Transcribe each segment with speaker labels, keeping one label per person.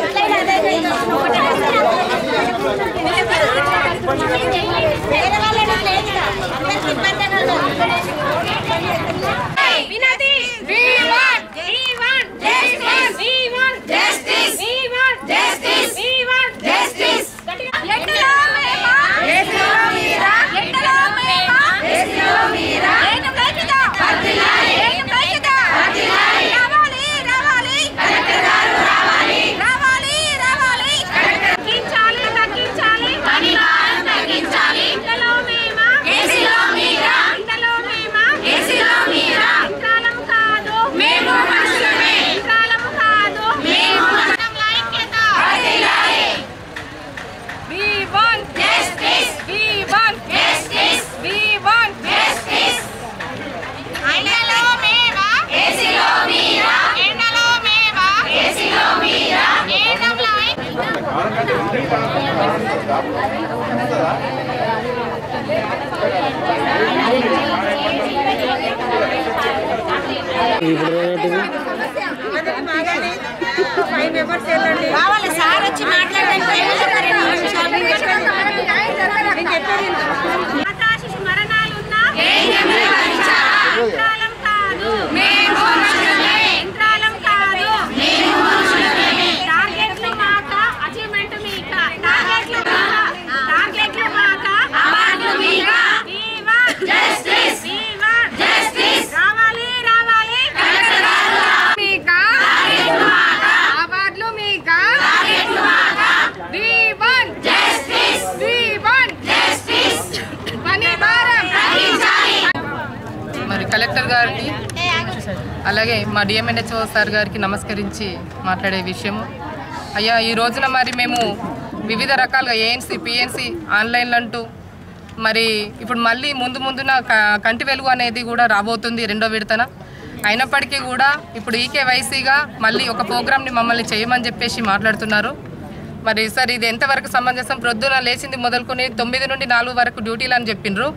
Speaker 1: ఎట్లైనా అదే చేయొచ్చు ఒకటి అంటే మీరు ఎక్కడ ఉంటారు మీరు ఎక్కడ ఉంటారు
Speaker 2: కావాలి
Speaker 3: కలెక్టర్ గారికి అలాగే మా డిఎంఎన్హెచ్ఓ సార్ గారికి నమస్కరించి మాట్లాడే విషయము. అయ్యా ఈ రోజున మరి మేము వివిధ రకాలుగా ఏఎన్సీ పిఎన్సీ ఆన్లైన్లు అంటూ మరి ఇప్పుడు మళ్ళీ ముందు ముందున కంటి వెలుగు అనేది కూడా రాబోతుంది రెండో విడతన. అయినప్పటికీ కూడా ఇప్పుడు ఈకేవైసీగా మళ్ళీ ఒక ప్రోగ్రామ్ని మమ్మల్ని చేయమని చెప్పేసి మాట్లాడుతున్నారు. మరి సార్ ఇది ఎంతవరకు సమంజసం? ప్రొద్దున లేచింది మొదలుకొని తొమ్మిది నుండి నాలుగు వరకు డ్యూటీలు అని చెప్పిండ్రు.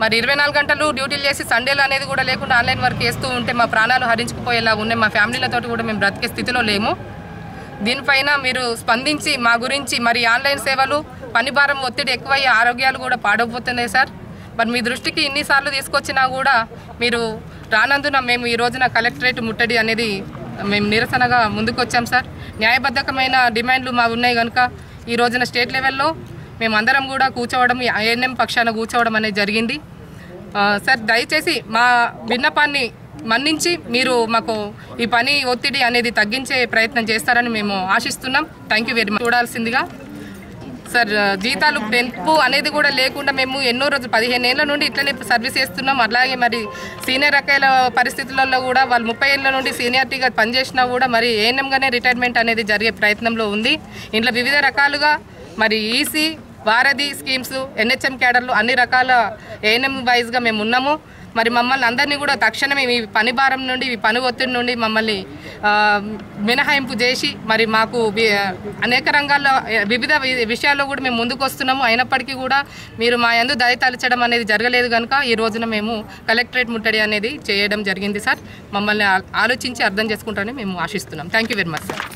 Speaker 3: మరి ఇరవై నాలుగు గంటలు డ్యూటీలు చేసి సండేలు అనేది కూడా లేకుండా ఆన్లైన్ వర్క్ చేస్తూ ఉంటే మా ప్రాణాలు హరించుకుపోయేలా ఉన్నాయి మా ఫ్యామిలీలతో కూడా మేము బ్రతికే స్థితిలో లేము. దీనిపైన మీరు స్పందించి మా గురించి మరి ఆన్లైన్ సేవలు పని భారం ఒత్తిడి ఎక్కువయ్యే ఆరోగ్యాలు కూడా పాడవబోతున్నాయి సార్. మరి మీ దృష్టికి ఇన్నిసార్లు తీసుకొచ్చినా కూడా మీరు రానందున మేము ఈ రోజున కలెక్టరేట్ ముట్టడి అనేది మేము నిరసనగా ముందుకొచ్చాం సార్. న్యాయబద్ధకమైన డిమాండ్లు మా ఉన్నాయి కనుక ఈ రోజున స్టేట్ లెవెల్లో మేము అందరం కూడా కూర్చోవడం ఐఎన్ఎం పక్షాన కూర్చోవడం అనేది జరిగింది. సార్ దయచేసి మా విన్నపాన్ని మన్నించి మీరు మాకు ఈ పని ఒత్తిడి అనేది తగ్గించే ప్రయత్నం చేస్తారని మేము ఆశిస్తున్నాం. థ్యాంక్ యూ వెరీ మచ్ చూడాల్సిందిగా. సార్ జీతాలు పెంపు అనేది కూడా లేకుండా మేము ఎన్నో రోజులు పదిహేను ఏళ్ళ నుండి ఇట్లనే సర్వీస్ చేస్తున్నాం. అలాగే మరి సీనియర్ రకాల పరిస్థితులలో కూడా వాళ్ళు ముప్పై ఏళ్ళ నుండి సీనియారిటీగా పనిచేసినా కూడా మరి ఏఎన్ఎంగానే రిటైర్మెంట్ అనేది జరిగే ప్రయత్నంలో ఉంది. ఇంట్లో వివిధ రకాలుగా మరి ఈసీ వారధి స్కీమ్స్ ఎన్హెచ్ఎం క్యాడర్లు అన్ని రకాల ఏఎన్ఎం వైజ్గా మేము ఉన్నాము. మరి మమ్మల్ని అందరినీ కూడా తక్షణమే ఈ పని భారం నుండి ఈ పని ఒత్తిడి నుండి మమ్మల్ని మినహాయింపు చేసి మరి మాకు అనేక రంగాల్లో వివిధ వి- విషయాల్లో కూడా మేము ముందుకు వస్తున్నాము. అయినప్పటికీ కూడా మీరు మా యందు దయ తలచడం అనేది జరగలేదు కనుక ఈ రోజున మేము కలెక్టరేట్ ముట్టడి అనేది చేయడం జరిగింది సార్. మమ్మల్ని ఆలోచించి అర్థం చేసుకుంటారని మేము ఆశిస్తున్నాం. Thank you very much sir